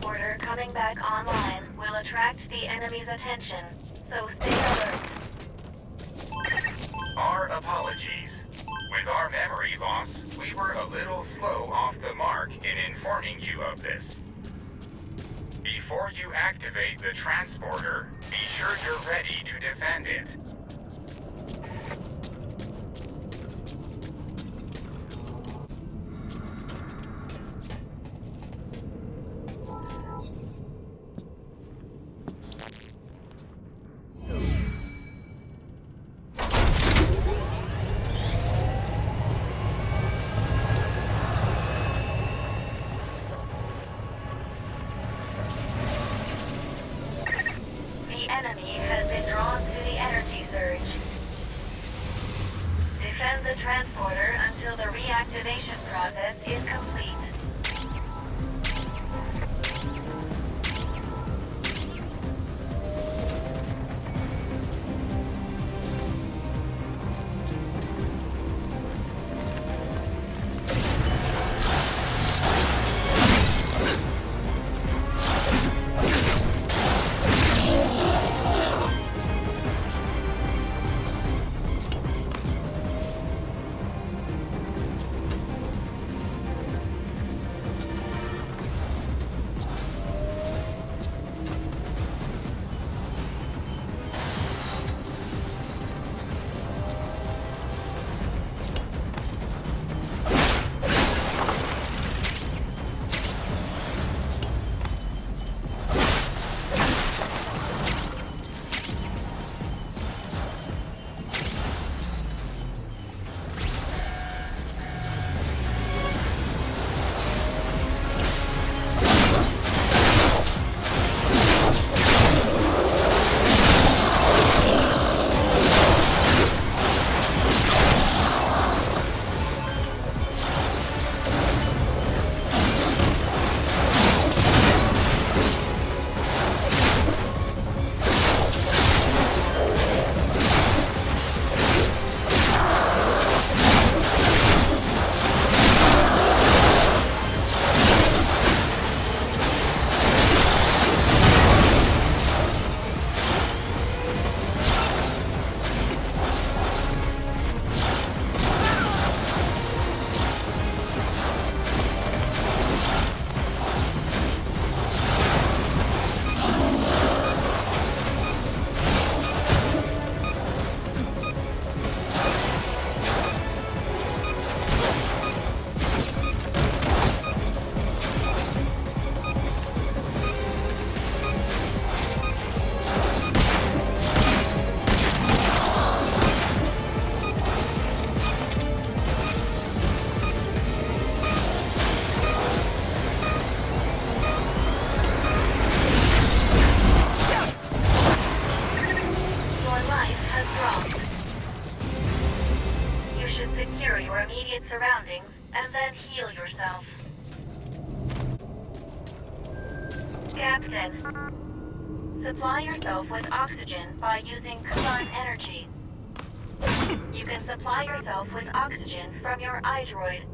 Coming back online will attract the enemy's attention, so stay alert. Our apologies. With our memory loss, we were a little slow off the mark in informing you of this. Before you activate the transporter, be sure you're ready to defend it. The transporter until the reactivation process is complete. Supply yourself with oxygen by using Kuban energy. You can supply yourself with oxygen from your iDroid.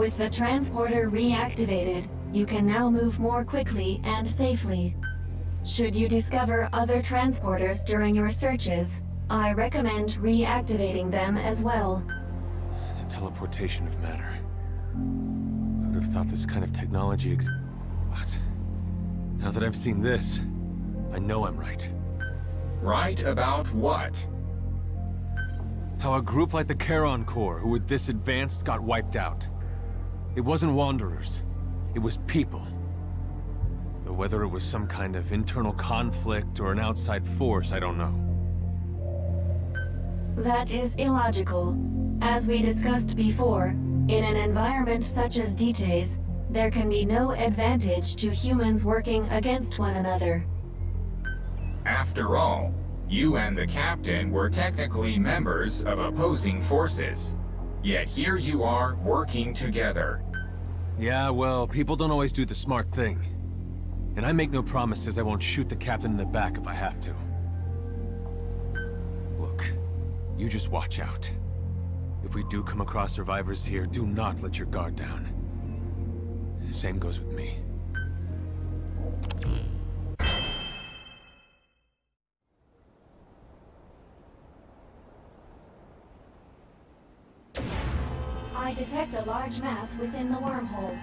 With the transporter reactivated, you can now move more quickly and safely. Should you discover other transporters during your searches, I recommend reactivating them as well. The teleportation of matter. Who'd have thought this kind of technology ex- What? Now that I've seen this, I know I'm right. Right about what? How a group like the Charon Corps, who were this advanced, got wiped out. It wasn't Wanderers. It was people. Though whether it was some kind of internal conflict or an outside force, I don't know. That is illogical. As we discussed before, in an environment such as Dite's, there can be no advantage to humans working against one another. After all, you and the captain were technically members of opposing forces. Yet here you are working together. Yeah, well, people don't always do the smart thing. And I make no promises I won't shoot the captain in the back if I have to. Look, you just watch out. If we do come across survivors here, do not let your guard down. Same goes with me. I detect a large mass within the wormhole.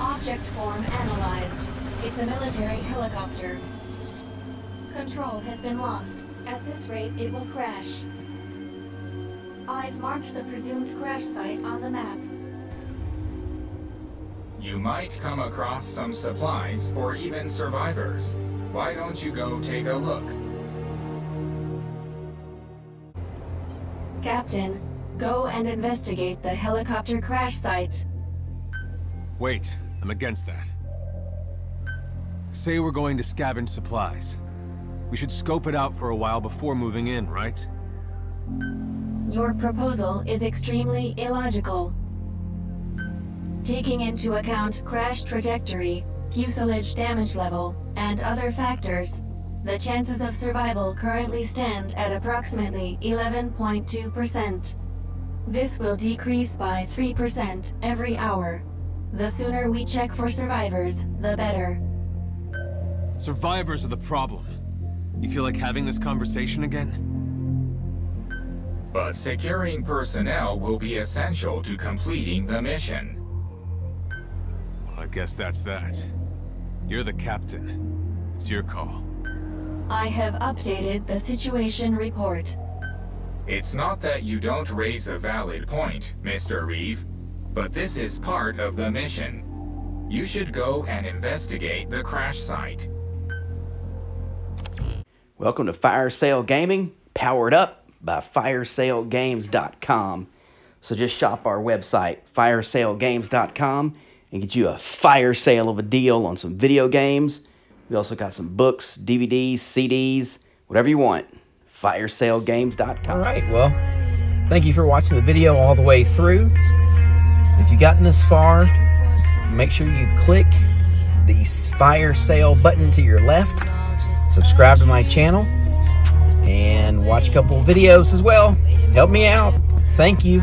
Object form analyzed. It's a military helicopter. Control has been lost. At this rate, it will crash. I've marked the presumed crash site on the map. You might come across some supplies or even survivors. Why don't you go take a look? Captain, go and investigate the helicopter crash site. Wait, I'm against that. Say we're going to scavenge supplies. We should scope it out for a while before moving in, right? Your proposal is extremely illogical. Taking into account crash trajectory, fuselage damage level, and other factors, the chances of survival currently stand at approximately 11.2%. This will decrease by 3% every hour. The sooner we check for survivors, the better. Survivors are the problem. You feel like having this conversation again? But securing personnel will be essential to completing the mission. Well, I guess that's that. You're the captain. It's your call. I have updated the situation report. It's not that you don't raise a valid point, Mr. Reeve, but this is part of the mission. You should go and investigate the crash site. Welcome to Fire Sale Gaming, powered up by FireSaleGames.com. So just shop our website, FireSaleGames.com, and get you a fire sale of a deal on some video games. We also got some books, DVDs, CDs, whatever you want. FireSaleGames.com. All right, well, thank you for watching the video all the way through. If you've gotten this far, make sure you click the fire sale button to your left, subscribe to my channel, and watch a couple videos as well. Help me out. Thank you.